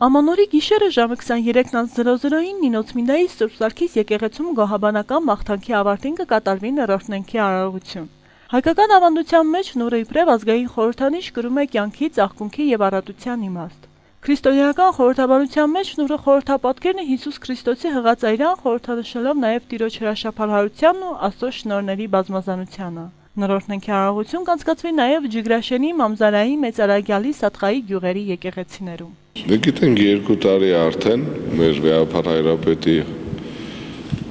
Ամանորի գիշերը ժամը 23:00-ին Նինոցմինդայի Սուրբ Սարգիս եկեղեցում գոհաբանական մաղթանքի ավարտին կկատարվի ներորդնենքի արարողություն։ Հայկական ավանդության մեջ նուրը իբրև ազգային խորհրդանիշ կրում է կյանքի, ծաղկունքի եւ առատության իմաստ։ Քրիստոնեական խորհրդաբանության մեջ նուրը խորհրդապատկերն է Հիսուս Քրիստոսի հղած այրան, խորհրդանշելով նաեւ Տիրոջ հրաշափարհարությանն ու Աստծո շնորհների բազմազանությանը։ Նորորդնենքի արարողություն կանցկացվի նաև Ջիգրաշենի, Մամզարայի, Մեծարագյալի, Սատխայի գյուղերի եկեղեցիներում։ Դե գիտենք երկու տարի արդեն մեր վեհապար հայրապետի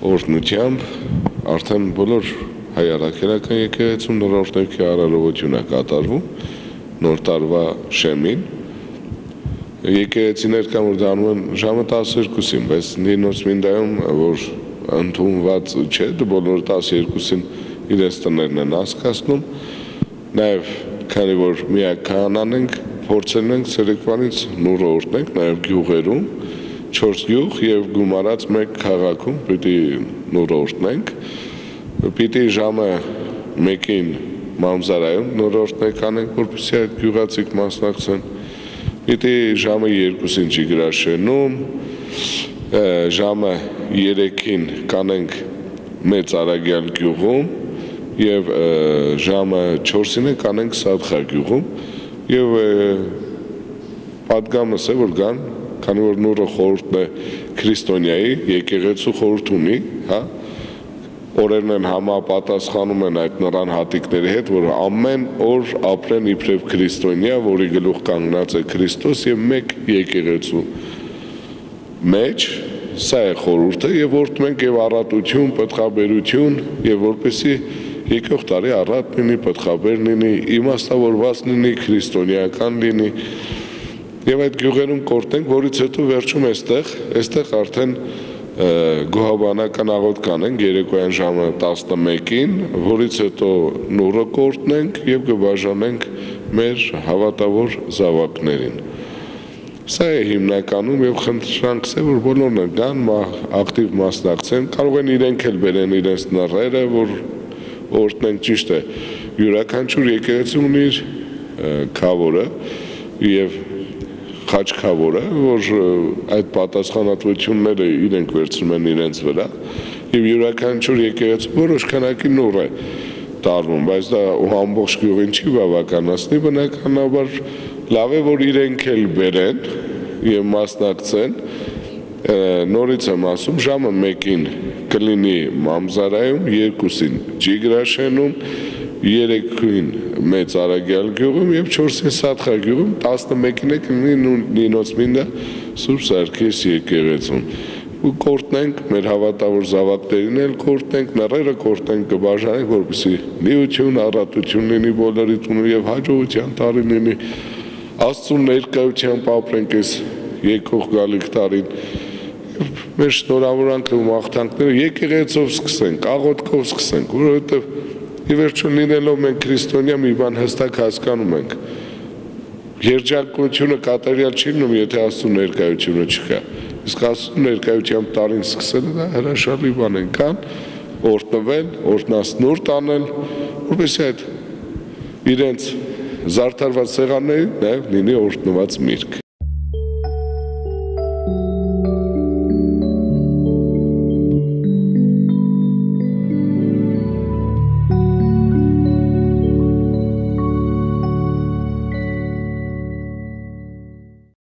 օրհնությամբ արդեն բոլոր հայ առաքելական եկեղեցում նորորդնենքի արարողություն է կատարվում նոր տարվա շեմին եկեղեցիներ կան որ դառնում են ժամը 12-ին, բայց Նինոց Մինդայում որ ընդունված չէ, դու բոլորը 12-ին իրենց տներն են ասկացնում, նաև քանի որ միակ քահանան ենք, փորձել ենք ցերեկվանից նուրը օրտնենք նաև գյուղերում, 4 գյուղ եւ գումարած մեկ քաղաքում պիտի նուրը օրտնենք, պիտի ժամը 1-ին Մամզարայում նորորտներ կանենք, որպեսզի այդ գյուղացիք մասնակցեն։ Պիտի ժամը 2-ին Ջիգրաշենում, ժամը 3-ին կանենք Մեծ Արագյալ գյուղում, եւ ժամը 4-ին կանենք Սադխա գյուղում եւ падգամս է որ կան քանի որ նուրը խորհուրդն է քրիստոնյայի եկեղեցու խորհուրդ ունի, հա օրերն են համապատասխանում են այդ նրան հատիկների հետ, որ ամեն օր ապրեն իբրև քրիստոնյա, որի գլուխ կանգնած է Քրիստոս եւ մեկ եկեղեցու մեջ սա է խորհուրդը եւ որտ մենք եւ առատություն, պատխաբերություն եւ որպեսի որ եկող տարի առատ լինի, պտղաբեր լինի, իմաստավորված լինի, քրիստոնեական լինի։ Եվ այդ գյուղերում կորտենք, որից հետո վերջում այստեղ, այստեղ արդեն գոհաբանական աղոտ կանենք երեկոյան ժամը 11-ին, որից հետո նուրը կորտնենք եւ կբաժանենք մեր հավատավոր զավակներին։ Սա է հիմնականում եւ խնդրանքս է, որ բոլորն գան, ակտիվ մասնակցեն, կարող են իրենք էլ բերեն իրենց նռերը, որ օրտնենք ճիշտ է յուրաքանչյուր եկեղեցի ունի իր քավորը եւ խաչքավորը, որ այդ պատասխանատվությունները իրենք վերցնում են իրենց վրա եւ յուրաքանչյուր եկեղեցի որոշ քանակի նոր է տարվում, բայց դա ամբողջ գյուղին չի բավականացնի, բնականաբար լավ է որ իրենք էլ բերեն եւ մասնակցեն նորից եմ ասում ժամը 1-ին կլինի Մամզարայում, 2-ին Ջիգրաշենում, 3-ին Մեծ Արագյալ գյուղում եւ 4-ին Սատխա գյուղում, 11-ին է կլինի Նինոց Մինդա Սուրբ Սարգիս եկեղեցում ու կորտնենք մեր հավատավոր զավակներին էլ կորտնենք, նռերը կորտնենք, կբաժանենք, որպեսզի լիություն, առատություն լինի բոլորի տունը եւ հաջողության տարի լինի։ Աստծո ներկայությամբ ապրենք այս եկող գալիք տարին մեր շնորհավորանքը ու մաղթանքները եկեղեցով սկսենք, աղոթքով սկսենք, որովհետև ի վերջո լինելով մենք քրիստոնյա մի բան հստակ հասկանում ենք։ Երջանկությունը կատարյալ չի լինում, եթե Աստծո ներկայությունը չկա։ Իսկ Աստծո ներկայությամբ տարին սկսելը դա հրաշալի բան են կան, օրտնվել, օրտնասնոր տանել, որովհետեւ այդ իրենց զարդարված սեղաններին նաև լինի օրտնված միրգ։